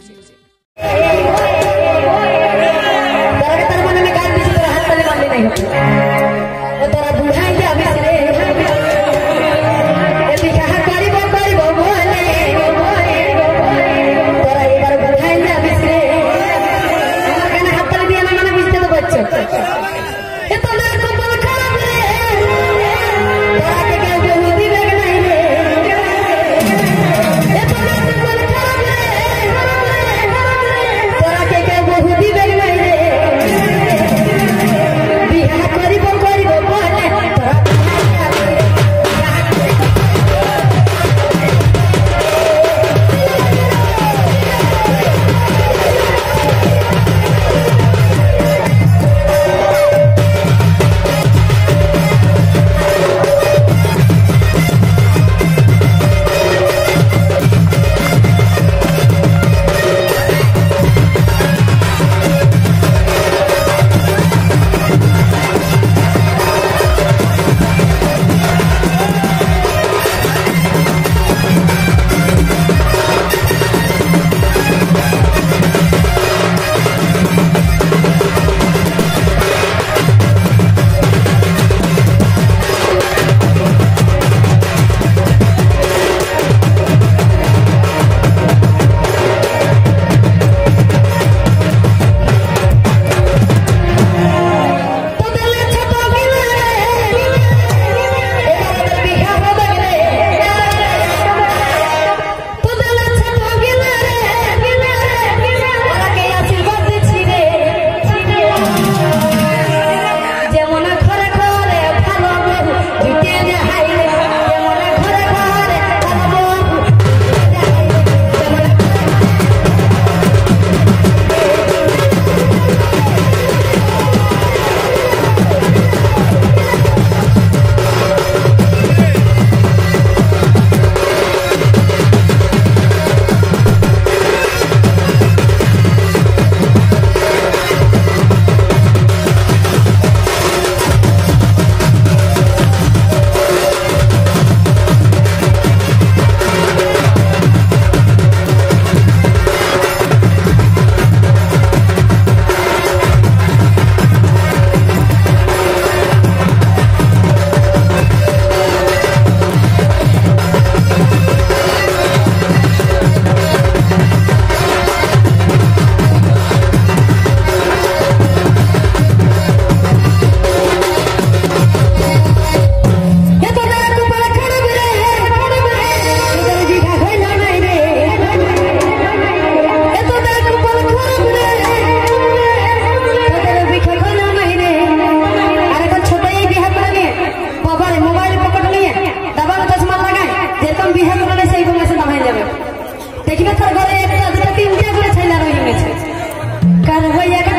Music যদি বিয়ে করে নেয় সেই বলে সেটা হয়ে যাবে। দেখবে তোর ঘরে একটা, দুটো, তিনটা করে ছেলে রয়ে গেছে। কার হয়ে